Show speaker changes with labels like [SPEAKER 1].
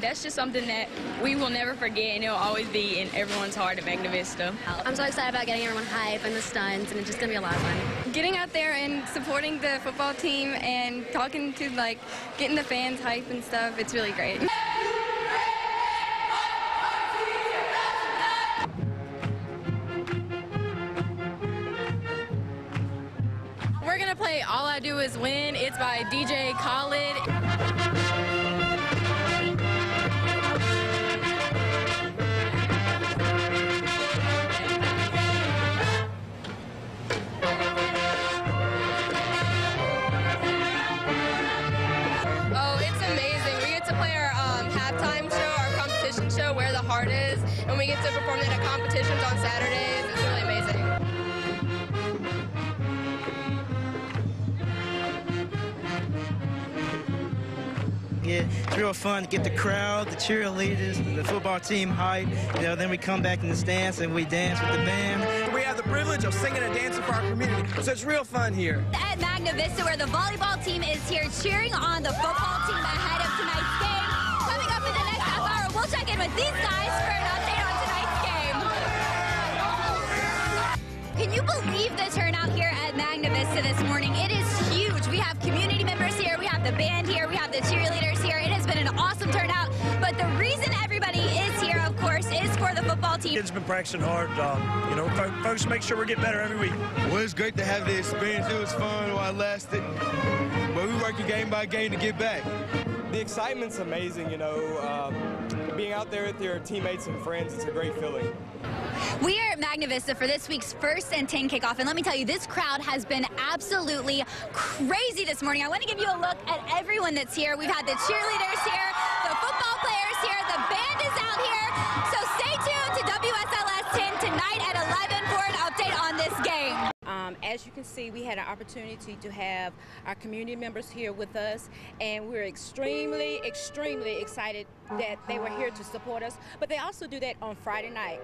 [SPEAKER 1] that's just something that we will never forget, and it'll always be in everyone's heart at Magna Vista.
[SPEAKER 2] I'm so excited about getting everyone hype and the stunts, and it's just going to be a lot of fun.
[SPEAKER 3] Getting out there and supporting the football team and talking to, like, getting the fans hype and stuff, it's really great. We're going to play All I Do Is Win. It's by DJ Khaled. And we get to perform that at competitions on Saturdays. It's really amazing.
[SPEAKER 4] Yeah, it's real fun to get the crowd, the cheerleaders, the football team hype. You know, then we come back in the stands and we dance with the band.
[SPEAKER 5] We have the privilege of singing and dancing for our community, so it's real fun here.
[SPEAKER 6] At Magna Vista, where the volleyball team is here cheering on the football team ahead of tonight's game. Coming up in the next half hour, we'll check in with these guys for an Can you believe the turnout here at Magna Vista this morning? It is huge. We have community members here, we have the band here, we have the cheerleaders here. It has been an awesome turnout, but the reason everybody is here, of course, is for the football team.
[SPEAKER 7] Kids been practicing hard. Uh, you know, folks make sure we get better every week.
[SPEAKER 8] Well, it's great to have the experience. It was fun while it lasted. But we working game by game to get back.
[SPEAKER 9] The excitement's amazing, you know. Um, being out there with your teammates and friends, it's a great feeling.
[SPEAKER 6] We are at Magna Vista for this week's first and 10 kickoff, and let me tell you, this crowd has been absolutely crazy this morning. I want to give you a look at everyone that's here. We've had the cheerleaders here, the football players here, the band is out here. So stay tuned to WSLS 10 tonight at 11
[SPEAKER 10] as you can see, we had an opportunity to have our community members here with us, and we're extremely, extremely excited that they were here to support us. But they also do that on Friday night.